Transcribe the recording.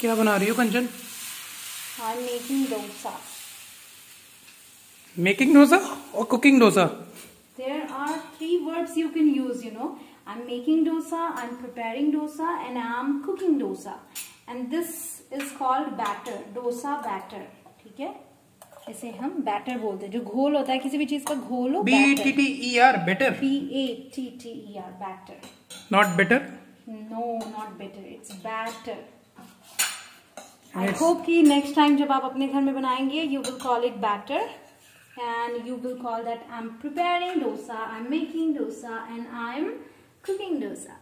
क्या बना रही हो कंचन? हाँ, मेकिंग डोसा। मेकिंग डोसा और cooking dosa? There are three words you can use you know I am making dosa I am preparing dosa and I am cooking dosa. And this is called batter dosa batter ठीक है? इसे हम batter बोलते हैं। जो घोल होता है किसी भी चीज़ का घोल हो B T T E R better B A T T E R batter not better no not better it's batter I hope की नेक्स्ट टाइम जब आप अपने घर में बनाएँगे you will call it batter and you will call that I am preparing dosa I am making dosa and I am cooking dosa